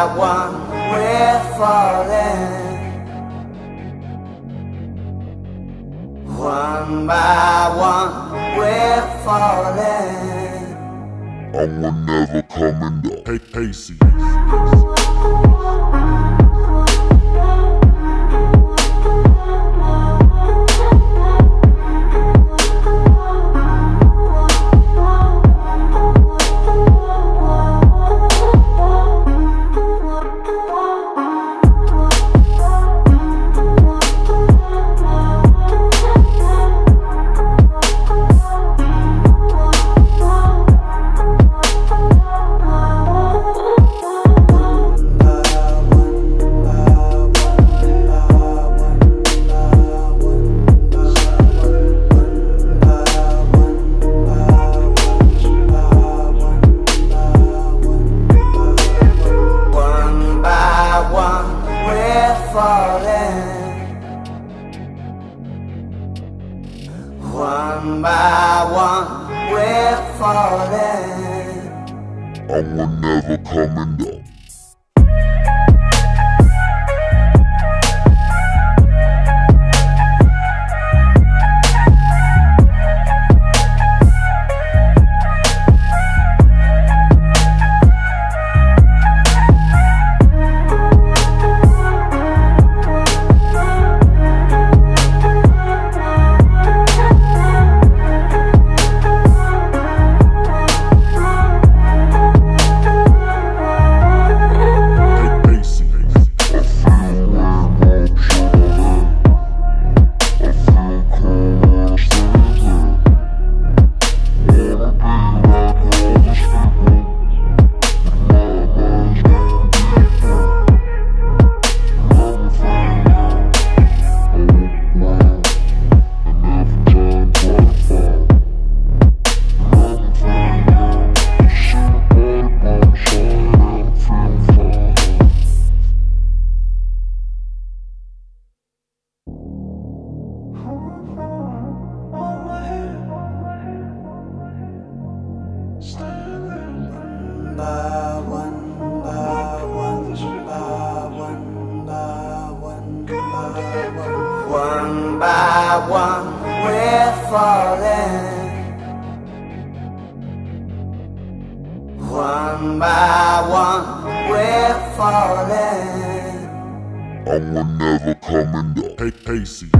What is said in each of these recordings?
One by one, we're falling. One by one, we're falling. And we're never coming down. Hey, Pacey. Falling. One by one, we're falling. And we're never coming down. One by one, we're falling. And we're never coming down. Hey, Pacey.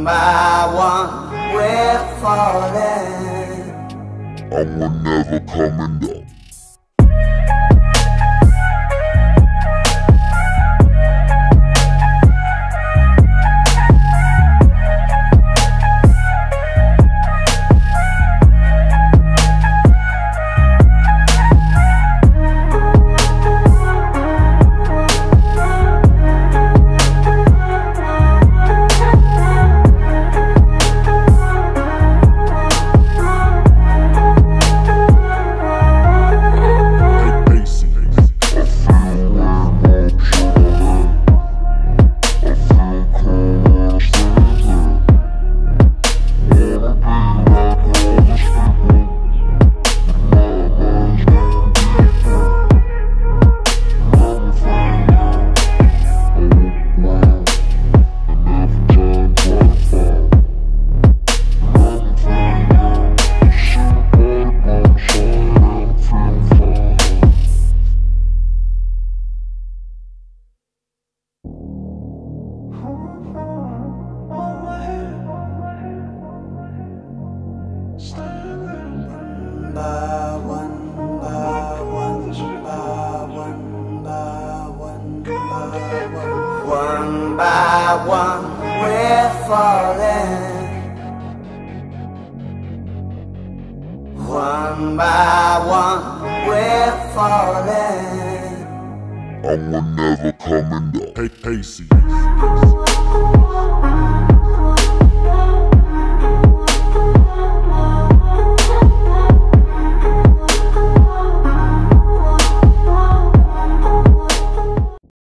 One by one, we're falling. We're never coming down. By one, we're falling. One by one, we're falling. and we're never coming down. Hey, Casey.